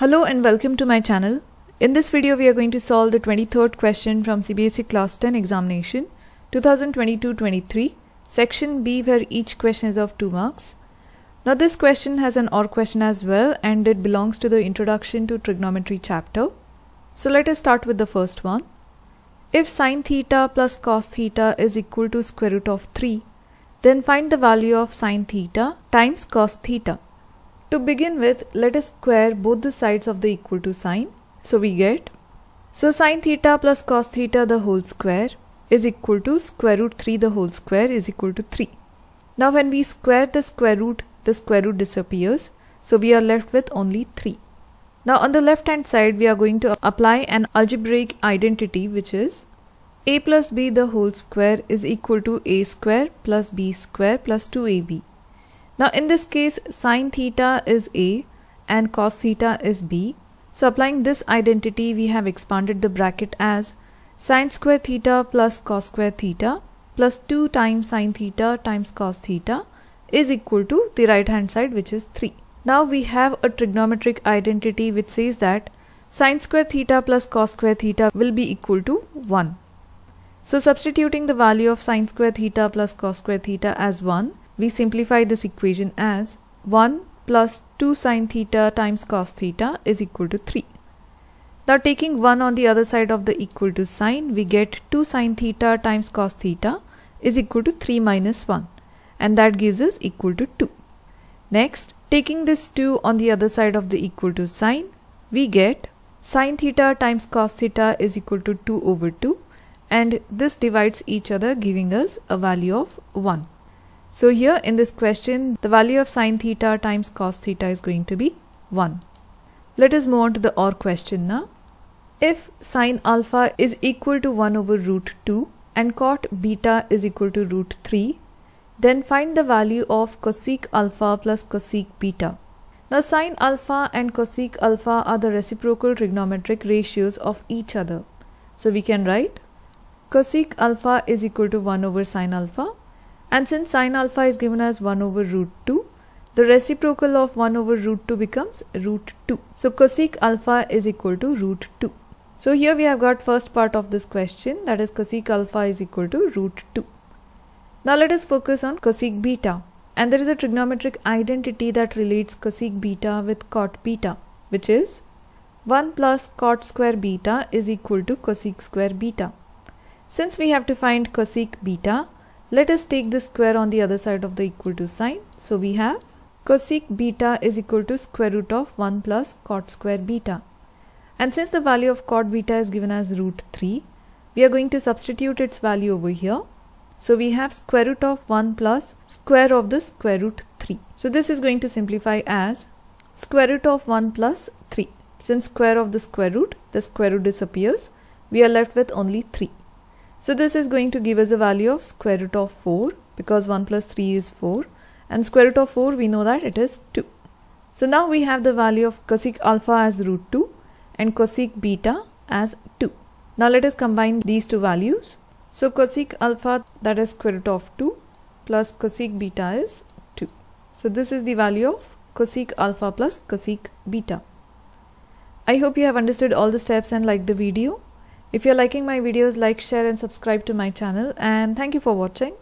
Hello and welcome to my channel. In this video we are going to solve the 23rd question from CBSE Class 10 examination 2022-23 section B where each question is of 2 marks. Now this question has an OR question as well and it belongs to the introduction to trigonometry chapter. So let us start with the first one. If sine theta plus cos theta is equal to square root of 3 then find the value of sine theta times cos theta. To begin with, let us square both the sides of the equal to sign. So we get, so sine theta plus cos theta the whole square is equal to square root 3 the whole square is equal to 3. Now when we square the square root, the square root disappears. So we are left with only 3. Now on the left hand side, we are going to apply an algebraic identity which is a plus b the whole square is equal to a square plus b square plus 2ab. Now in this case sine theta is a and cos theta is b. So applying this identity we have expanded the bracket as sine square theta plus cos square theta plus 2 times sine theta times cos theta is equal to the right hand side which is 3. Now we have a trigonometric identity which says that sine square theta plus cos square theta will be equal to 1. So substituting the value of sine square theta plus cos square theta as 1, we simplify this equation as 1 plus 2 sine theta times cos theta is equal to 3. Now taking 1 on the other side of the equal to sign, we get 2 sine theta times cos theta is equal to 3 minus 1 and that gives us equal to 2. Next, taking this 2 on the other side of the equal to sign, we get sine theta times cos theta is equal to 2 over 2 and this divides each other giving us a value of 1. So here in this question the value of sine theta times cos theta is going to be 1. Let us move on to the OR question now. If sine alpha is equal to 1 over root 2 and cot beta is equal to root 3 then find the value of cosec alpha plus cosec beta. Now sine alpha and cosec alpha are the reciprocal trigonometric ratios of each other. So we can write cosec alpha is equal to 1 over sine alpha and since sine alpha is given as 1 over root 2 the reciprocal of 1 over root 2 becomes root 2 so cosec alpha is equal to root 2 so here we have got first part of this question that is cosec alpha is equal to root 2 now let us focus on cosec beta. And there is a trigonometric identity that relates cosec beta with cot beta which is 1 plus cot square beta is equal to cosec square beta. Since we have to find cosec beta, let us take the square on the other side of the equal to sign. So we have cosec beta is equal to square root of 1 plus cot square beta. And since the value of cot beta is given as root 3, we are going to substitute its value over here. So we have square root of 1 plus square of the square root 3. So this is going to simplify as square root of 1 plus 3. Since square of the square root, the square root disappears. We are left with only 3. So this is going to give us a value of square root of 4 because 1 plus 3 is 4 and square root of 4 we know that it is 2. So now we have the value of cosec alpha as root 2 and cosec beta as 2. Now let us combine these two values. So cosec alpha that is square root of 2 plus cosec beta is 2. So this is the value of cosec alpha plus cosec beta. I hope you have understood all the steps and liked the video. If you're liking my videos, like, share and subscribe to my channel and thank you for watching.